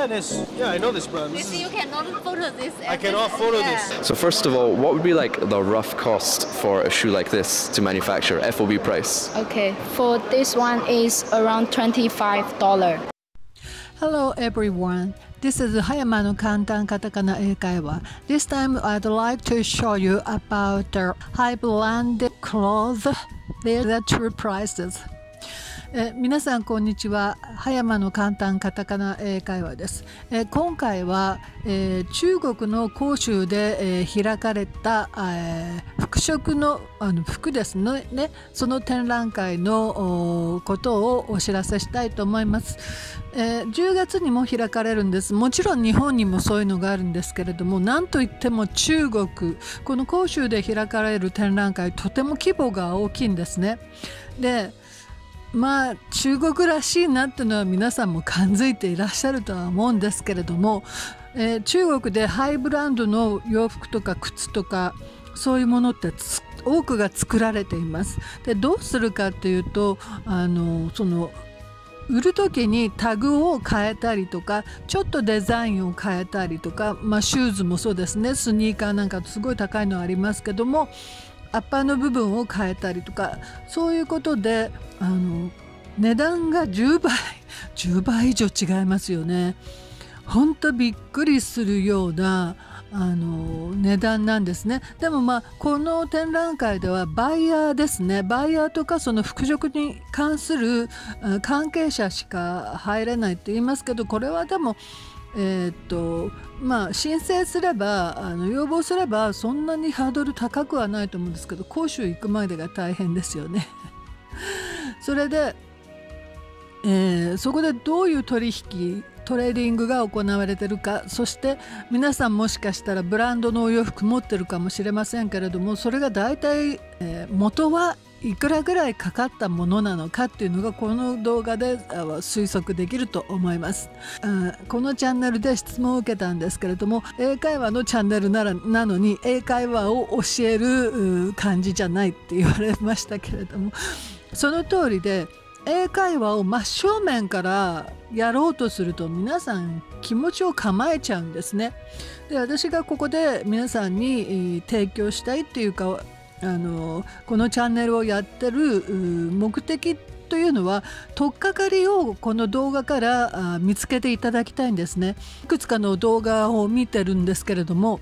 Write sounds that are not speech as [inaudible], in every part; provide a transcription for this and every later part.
Yeah, this. Yeah, I know this brand. This This you cannot photo this. I cannot photo this. So first of all, what would be like the rough cost for a shoe like this to manufacture? FOB price. Okay, for this one is around $25. Hello everyone. This is Hayama no Kantan Katakana Eikaiwa. This time I'd like to show you about the high blended clothes. They're the true prices. え皆さんこんにちは。葉山の簡単カタカナ英会話です、え今回は、えー中国の広州で、えー開かれた、えー服飾のあの服ですね。ねその展覧会のことをお知らせしたいと思います、えー10月にも開かれるんです。もちろん日本にもそういうのがあるんですけれどもなんといっても中国この広州で開かれる展覧会とても規模が大きいんですね。でまあ中国らしいなっていうのは皆さんも感づいていらっしゃるとは思うんですけれども、えー中国でハイブランドの洋服とか靴とかそういうものって多くが作られています。でどうするかっていうとあのその売る時にタグを変えたりとかちょっとデザインを変えたりとか、まあ、シューズもそうですねスニーカーなんかすごい高いのありますけどもアッパーの部分を変えたりとかそういうことであの値段が10倍 [laughs] 10倍以上違いますよね。ほんとびっくりするようなあの値段なんですねでもまあこの展覧会ではバイヤーですねバイヤーとかその服飾に関するあ関係者しか入れないって言いますけどこれはでもえーっとまあ申請すればあの要望すればそんなにハードル高くはないと思うんですけど講習行くまでが大変ですよね。[laughs] それで、えーそこでどういう取引トレーディングが行われてるかそして皆さんもしかしたらブランドのお洋服持ってるかもしれませんけれどもそれが大体、えー元はいくらぐらいかかったものなのかっていうのがこの動画で推測できると思いますこのチャンネルで質問を受けたんですけれども英会話のチャンネルならなのに英会話を教える感じじゃないって言われましたけれどもその通りで英会話を真正面からやろうとすると皆さん気持ちを構えちゃうんですね。で私がここで皆さんに提供したいっていうかあのこのチャンネルをやってる目的というのは取っかかりをこの動画からあ見つけていただきたいんですね。いくつかの動画を見てるんですけれども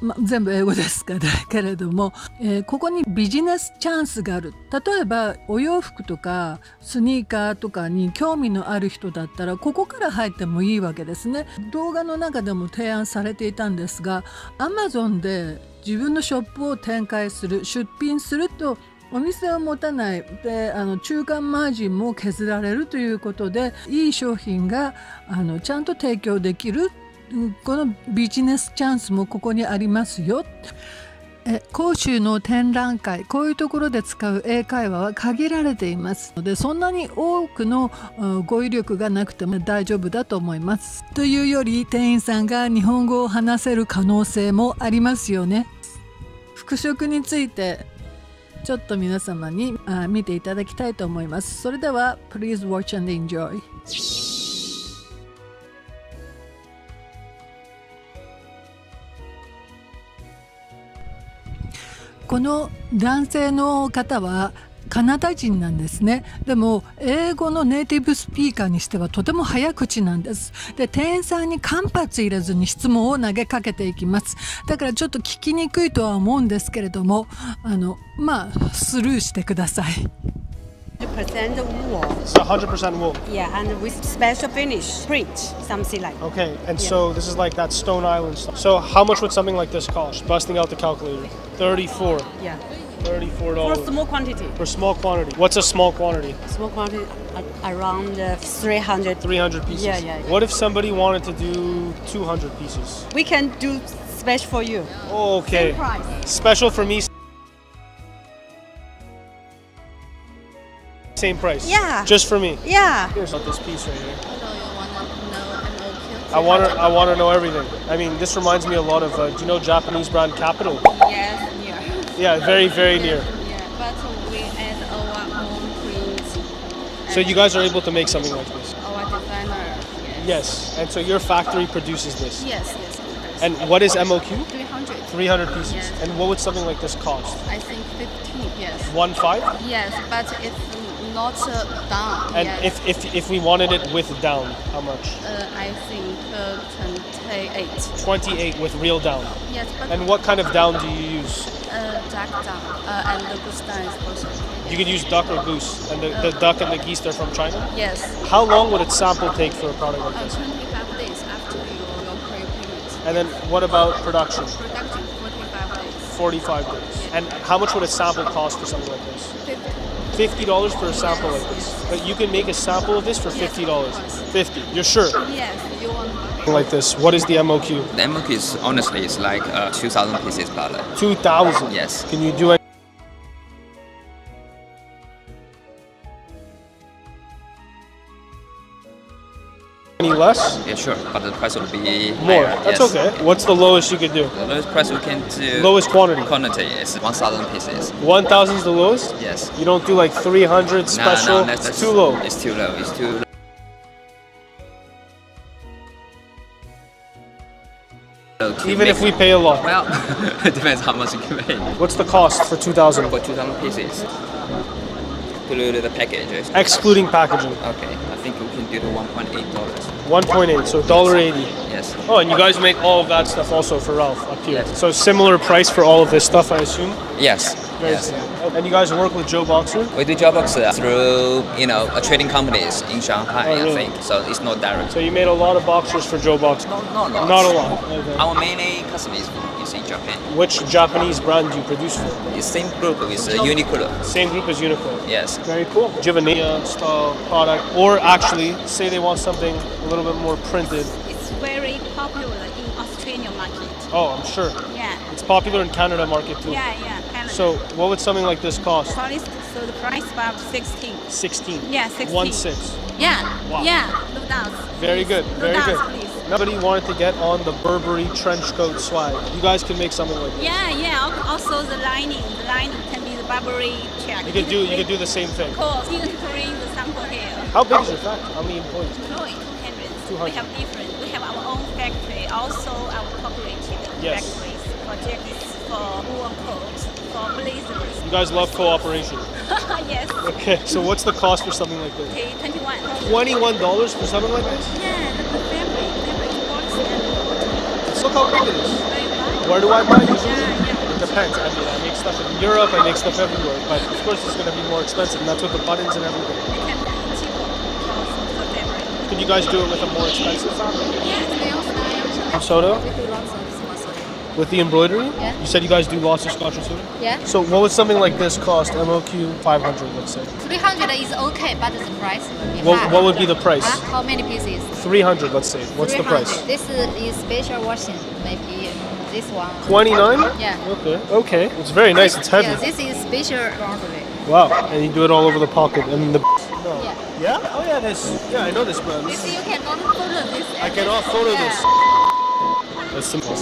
ま、全部英語ですから [laughs] けれども、えーここにビジネスチャンスがある。例えばお洋服とかスニーカーとかに興味のある人だったらここから入ってもいいわけですね。動画の中でも提案されていたんですが Amazon で自分のショップを展開する出品するとお店を持たないであの中間マージンも削られるということでいい商品があのちゃんと提供できるこのビジネスチャンスもここにありますよ。え広州の展覧会こういうところで使う英会話は限られていますのでそんなに多くの語彙力がなくても大丈夫だと思います。というより店員さんが日本語を話せる可能性もありますよね。服飾についてちょっと皆様にあ見ていただきたいと思います。それでは Please watch and enjoy. この男性の方はカナダ人なんですねでも英語のネイティブスピーカーにしてはとても早口なんですで店員さんに間髪入れずに質問を投げかけていきますだからちょっと聞きにくいとは思うんですけれどもあのまあスルーしてください100% wool. It's 100% wool. Yeah, and with special finish, print, something like. Okay, and so this is like that Stone Island stuff. So how much would something like this cost? Busting out the calculator. 34. Yeah, $34 for small quantity. for small quantity. What's a small quantity? Small quantity around uh, 300. 300 pieces. Yeah, yeah, yeah. What if somebody wanted to do 200 pieces? We can do special for you. Oh, okay. Same price. Special for me. Same price. Yeah. Just for me. Yeah. Here's about this piece right here. So you want to know an OQ? I want to. I want to know everything. I mean, this reminds me a lot of. Uh, do you know Japanese brand Kapital? Yeah, very, very near. Yeah, but we add our own. So you guys are able to make something like this. Our designer. Yes. Yes. And so your factory produces this. Yes, yes. And what is MOQ? 300. 300 pieces. Yes. And what would something like this cost? I think 15. Yes. One five? Yes, but it's not uh, done. And yet. if, if if we wanted it with down, how much? uh, I think uh, 28. 28 with real down. Yes, but And what kind of down do you use? uh, duck down uh, and the goose down is also. You could use duck or goose. And the, the duck and the geese they're from China? Yes. How long would a sample take for a product like this? 25 days after your, your prepayment. And then what about production? Production 45 days. 45 days. And how much would a sample cost for something like this? 50. $50 for a sample like this. But you can make a sample of this for $50. of course. 50. You're sure? Yes, you want. Like this. What is the MOQ? The MOQ is honestly it's like uh, 2,000 pieces per day. 2000. Yes. Can you do it? Any less? Yeah, sure, but the price will be More. higher. That's yes. okay. What's the lowest you could do? The lowest price we can do. Lowest quantity. quantity is 1,000 pieces. 1000 is the lowest? Yes. You don't do like 300 special? No, no, that's, it's too low. It's too low. It's too low. Even if we pay a lot. Well, [laughs] it depends how much you can pay. What's the cost for 2000? For 2,000 pieces. Include the package. Excluding packaging. Okay, I think we can the 1.8 dollars. 1.8, so $1.80. Yes. Oh, and you guys make all of that stuff also for Ralph up here. Yes. So similar price for all of this stuff, I assume. Yes. Yes. And you guys work with Joe Boxer? We do Joe box uh, through you know a trading companies in Shanghai, Oh, really? I think. So it's not direct. So you made a lot of boxers for Joe Boxer. No, not a lot. Not a lot. Okay. Our main customers is Japan. Which Japanese brand do you produce for? The same group with uh, Uniqlo. Same group as Uniqlo. Yes. Very cool. Do you have a Nia style product? Or actually, say they want something a little bit more printed. It's very popular in Australian market. Oh, I'm sure. Yeah, It's popular in Canada market too. yeah, yeah. Canada. So what would something like this cost? Polish, so the price about 16. 16. Yeah, 16. One six. Yeah, Wow. yeah. Look down. Very please. good. Look Very down, good. Nobody wanted to get on the Burberry trench coat swag. You guys can make something like this. Yeah, yeah. Also the lining, the lining can be the Burberry check. You could do you could do the same thing. Of course, you can the sample here. How big is your factory? How many employees? Chloe, 200. 200. We have different. We have our own factory, also our cooperative Yes. factories for jackets, for wool coats, for blazers. You guys love cooperation. [laughs] yes. Okay, so what's the cost for something like this? Okay, 21. Twenty-one dollars for something like this? Yeah, the fabric, fabric box and Just look how big it is. Where do I buy usually? It depends. I mean, I make stuff in Europe, I make stuff everywhere, but of course it's going to be more expensive, and that's with the buttons and everything. It can be cheaper because of the fabric. Could you guys do it with a more expensive fabric? Yes, we also have Soda with the embroidery? Yeah. You said you guys do lots of Scotch and soda. Yeah. So what would something like this cost? MOQ 500, let's say. 300 is okay, but the price will be What, high. what would be the price? Huh? How many pieces? 300, let's say. What's the price? This is special washing. Maybe this one. 29? Yeah. Okay. Okay. It's very nice. It's heavy. Yeah, this is special laundry. Wow. And you do it all over the pocket. And the. No. Yeah. Yeah? Oh yeah. This. Yeah, I know this brand. This you cannot photo this. I cannot photo Yeah. this. That's simple.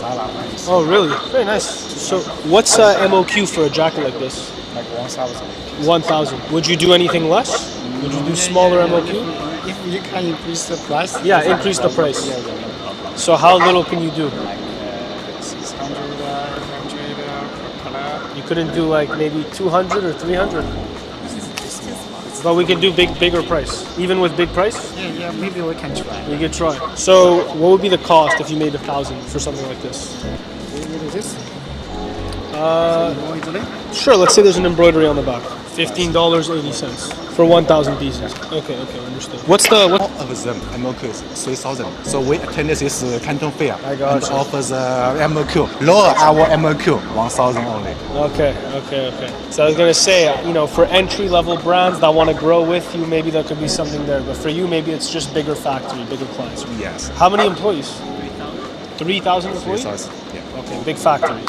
Oh really? Very nice. So what's uh, MOQ for a jacket like this? like 1,000. 1,000. Would you do anything less? Would you do smaller MOQ? If you can increase the price, Yeah, increase the price. So how little can you do? Like uh, 600, uh, 500 uh, per color. You couldn't do like maybe 200 or 300? But we can do big, bigger price. Even with big price, Yeah, yeah, maybe we can try. We could try. So what would be the cost if you made a thousand for something like this? What is this? Uh, sure. Let's say there's an embroidery on the back. Fifteen dollars eighty cents for one thousand pieces. Okay, okay, understood. What's the what? All of them MOQ is 3,000. So we attended this uh, Canton Fair I got and you. offer the MOQ. Lower our MOQ, 1,000 only. Okay, okay, okay. So I was gonna say, you know, for entry level brands that want to grow with you, maybe there could be something there. But for you, maybe it's just bigger factory, bigger clients. Yes. How many employees? Three thousand employees. 3,000. Yeah. Okay, big factory.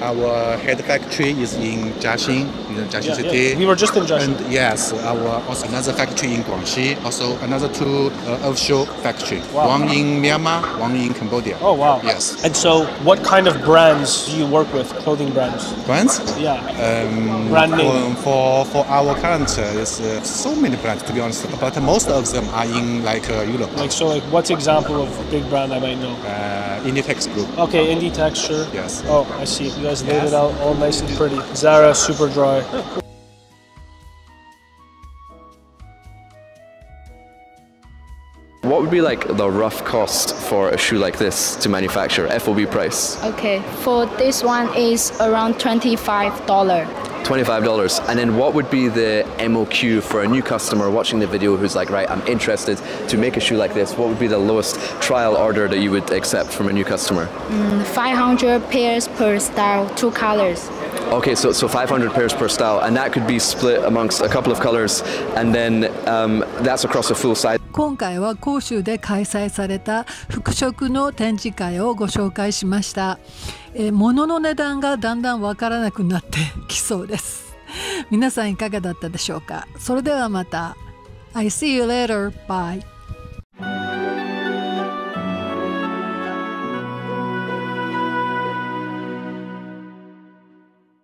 Our head factory is in Jiaxing, in Jiangxi Yeah, City. yeah. We were just in Jiangxi. And yes, our also another factory in Guangxi, also another two uh, offshore factory. Wow. One in Myanmar, one in Cambodia. Oh wow. Yes. And so, what kind of brands do you work with? Clothing brands? Brands? Yeah. Um, Brand name. For, for, for our current, uh, there's uh, so many brands to be honest, but most of them are in like uh, Europe. Like so, like what's example of big brand I might know? Uh, Inditex Group. Okay, Indie Texture. Yes. Oh, I see. You guys laid Yes. it out all nice and pretty. Zara, Superdry. What would be like the rough cost for a shoe like this to manufacture? FOB price. Okay, for this one is around $25. $25. And then what would be the MOQ for a new customer watching the video who's like, right, I'm interested to make a shoe like this? What would be the lowest trial order that you would accept from a new customer? Mm, 500 pairs per style, two colors. Okay, so, so 500 pairs per style, and that could be split amongst a couple of colors, and then um, that's across a full size. 今回は広州で開催された服飾の展示会をご紹介しました、えー物の値段がだんだんわからなくなってきそうです皆さんいかがだったでしょうかそれではまた I see you later bye